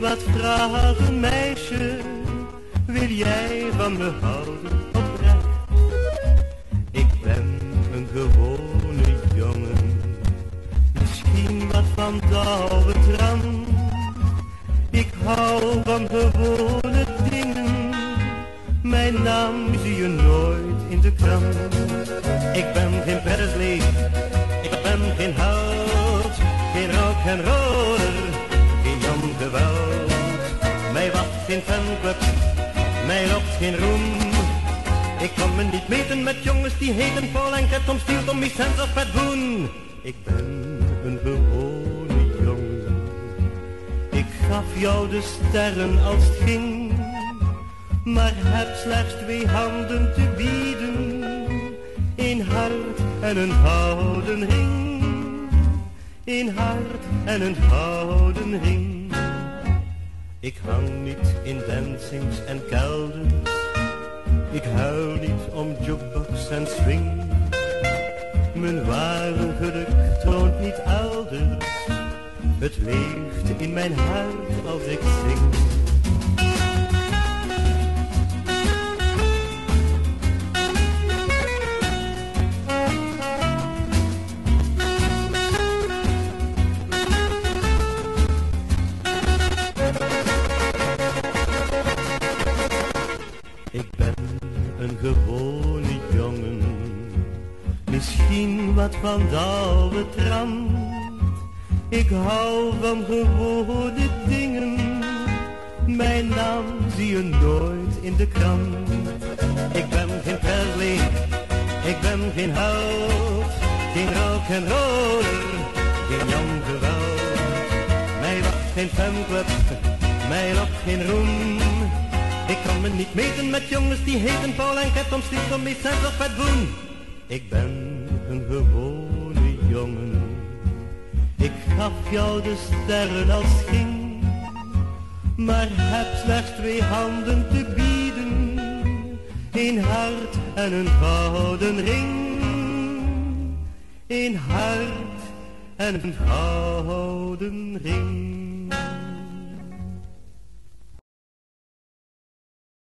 je wat vragen, meisje? Wil jij van me houden oprecht? Ik ben een gewone jongen, misschien wat van de oude tram. Ik hou van gewone dingen, mijn naam zie je nooit in de krant. Ik ben geen Presley, ik ben geen hout, geen rock en roller, geen fanclub, mij lokt geen roem. Ik kan me niet meten met jongens die heten Paul en Cat, Tom Steele, Tommy Sands of Pat Boone. Ik ben een gewone jongen, ik gaf jou de sterren als het ging, maar heb slechts twee handen te bieden, een hart en een houden ring, een hart en een houden ring. Ik hang niet in dancings en kelders, ik huil niet om jukebox en swing. Mijn ware geluk troont niet elders, het leeft in mijn hart als ik zing. Een gewone jongen, misschien wat van de oude trant. Ik hou van gewone dingen, mijn naam zie je nooit in de krant. Ik ben geen Presley, ik ben geen hout, geen rock en roller, geen jong geweld. Mij wacht geen fanclub, mij lokt geen roem. Ik kan me niet meten met jongens die heten Paul en Steve, Tommy Sands of Pat Boone. Ik ben een gewone jongen. Ik gaf jou de sterren als het ging, maar heb slechts twee handen te bieden. Een hart en een gouden ring. Een hart en een gouden ring.